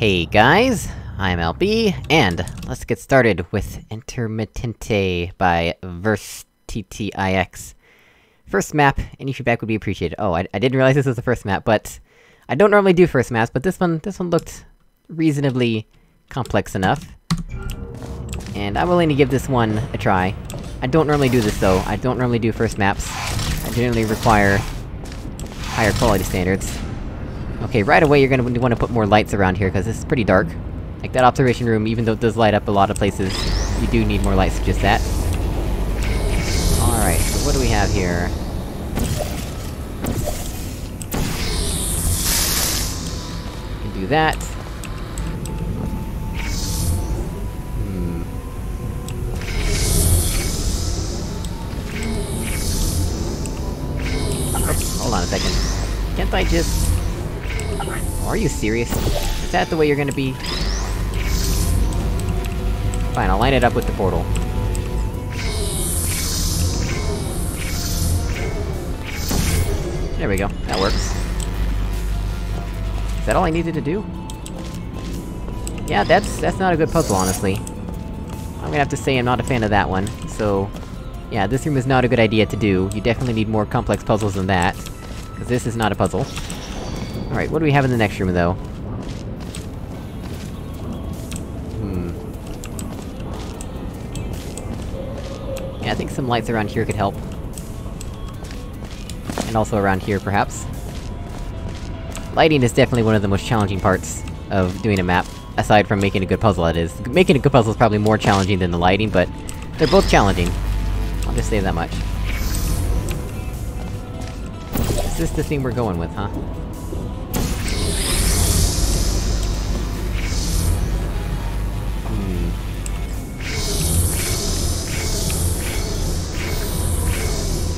Hey guys, I'm LB, and let's get started with Intermitente by VerceTTiX. First map, any feedback would be appreciated. Oh, I, I didn't realize this was the first map, but... I don't normally do first maps, but this one- this one looked reasonably complex enough. And I'm willing to give this one a try. I don't normally do this though, I don't normally do first maps. I generally require higher quality standards. Okay, right away you're gonna wanna put more lights around here, cause this is pretty dark. Like that observation room, even though it does light up a lot of places, you do need more lights, just that. Alright, so what do we have here? Can do that. Hmm. Oops, hold on a second. Can't I just... Are you serious? Is that the way you're gonna be? Fine, I'll line it up with the portal. There we go, that works. Is that all I needed to do? Yeah, that's- that's not a good puzzle, honestly. I'm gonna have to say I'm not a fan of that one, so... Yeah, this room is not a good idea to do. You definitely need more complex puzzles than that. Cause this is not a puzzle. Alright, what do we have in the next room, though? Hmm... Yeah, I think some lights around here could help. And also around here, perhaps. Lighting is definitely one of the most challenging parts of doing a map, aside from making a good puzzle, it is. Making a good puzzle is probably more challenging than the lighting, but... They're both challenging. I'll just say that much. Is this the theme we're going with, huh?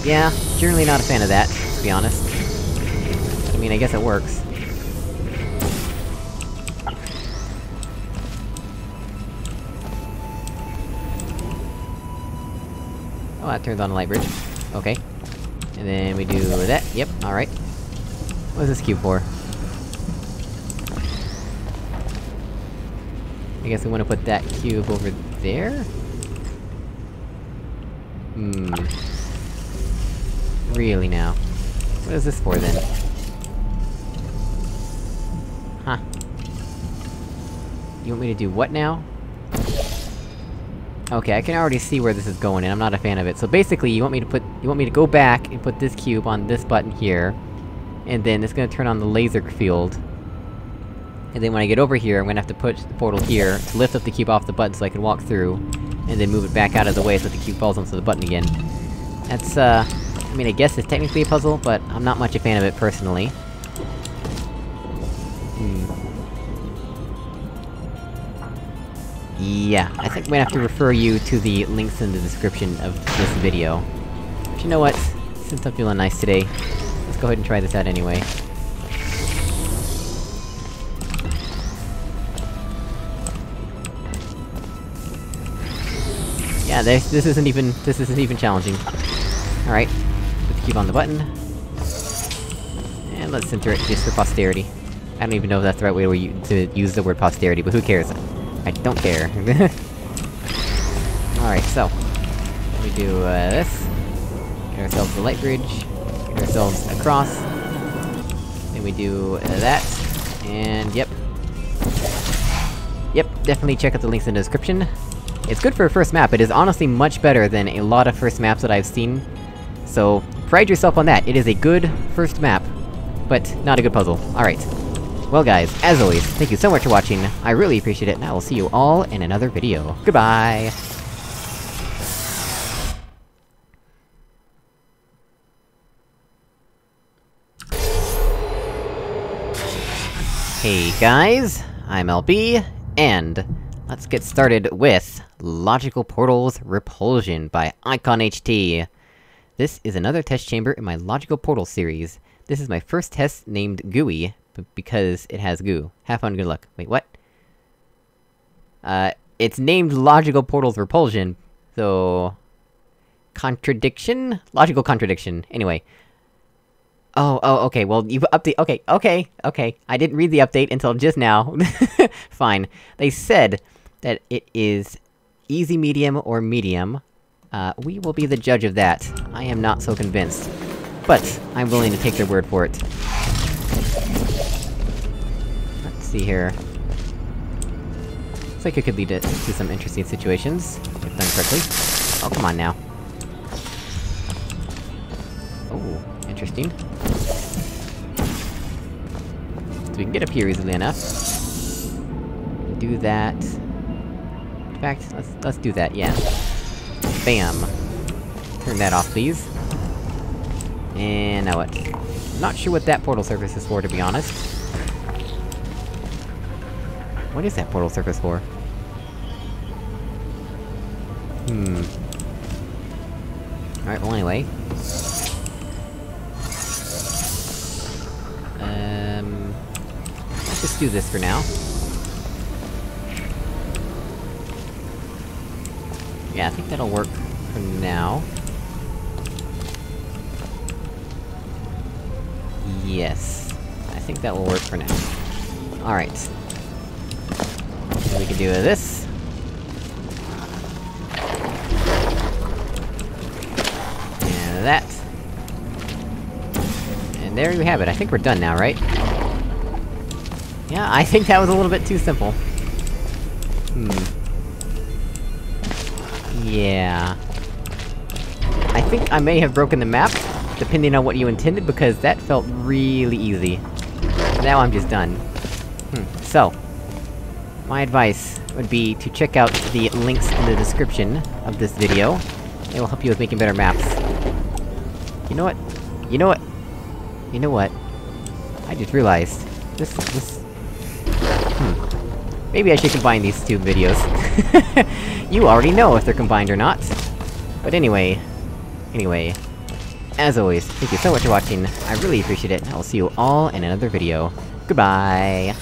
Yeah, generally not a fan of that, to be honest. I mean, I guess it works. Oh, that turns on the light bridge. Okay. And then we do that, yep, alright. What is this cube for? I guess we wanna put that cube over there? Hmm... Really now? What is this for, then? Huh. You want me to do what now? Okay, I can already see where this is going, and I'm not a fan of it. So basically, you want me to put- you want me to go back and put this cube on this button here, and then it's gonna turn on the laser field. And then when I get over here, I'm gonna have to push the portal here, to lift up the cube off the button so I can walk through, and then move it back out of the way so the cube falls onto the button again. That's, uh... I mean, I guess it's technically a puzzle, but I'm not much a fan of it personally. Hmm. Yeah, I think gonna have to refer you to the links in the description of this video. But you know what? Since I'm feeling nice today, let's go ahead and try this out anyway. Yeah, this, this isn't even- this isn't even challenging. Alright. Cube on the button. And let's enter it just for posterity. I don't even know if that's the right way to, to use the word posterity, but who cares? I don't care. Alright, so... We do, uh, this. Get ourselves the light bridge. Get ourselves across. Then we do, uh, that. And, yep. Yep, definitely check out the links in the description. It's good for a first map, it is honestly much better than a lot of first maps that I've seen. So, pride yourself on that, it is a good first map, but not a good puzzle. Alright. Well guys, as always, thank you so much for watching, I really appreciate it, and I will see you all in another video. Goodbye! Hey guys, I'm LB, and let's get started with Logical Portals Repulsion by IKON HT. This is another test chamber in my Logical Portal series. This is my first test named Gooey, because it has goo. Have fun, good luck. Wait, what? Uh, it's named Logical Portals Repulsion, so... Contradiction? Logical contradiction. Anyway. Oh, oh, okay, well, you update- okay, okay, okay. I didn't read the update until just now. Fine. They said that it is easy medium or medium. Uh, we will be the judge of that. I am not so convinced. But, I'm willing to take their word for it. Let's see here. Looks like it could lead to, to some interesting situations, if done correctly. Oh, come on now. Oh, interesting. So we can get up here easily enough. Do that... In fact, let's- let's do that, yeah. Bam! Turn that off, please. And now what? Not sure what that portal surface is for, to be honest. What is that portal surface for? Hmm... Alright, well anyway. Um... Let's just do this for now. Yeah, I think that'll work for now. Yes. I think that will work for now. Alright. We can do this. And that. And there you have it, I think we're done now, right? Yeah, I think that was a little bit too simple. Hmm. Yeah... I think I may have broken the map, depending on what you intended, because that felt really easy. Now I'm just done. Hmm, so... My advice would be to check out the links in the description of this video. It will help you with making better maps. You know what? You know what? You know what? I just realized... This- this... Hmm. Maybe I should combine these two videos. you already know if they're combined or not. But anyway... Anyway... As always, thank you so much for watching, I really appreciate it, and I will see you all in another video. Goodbye!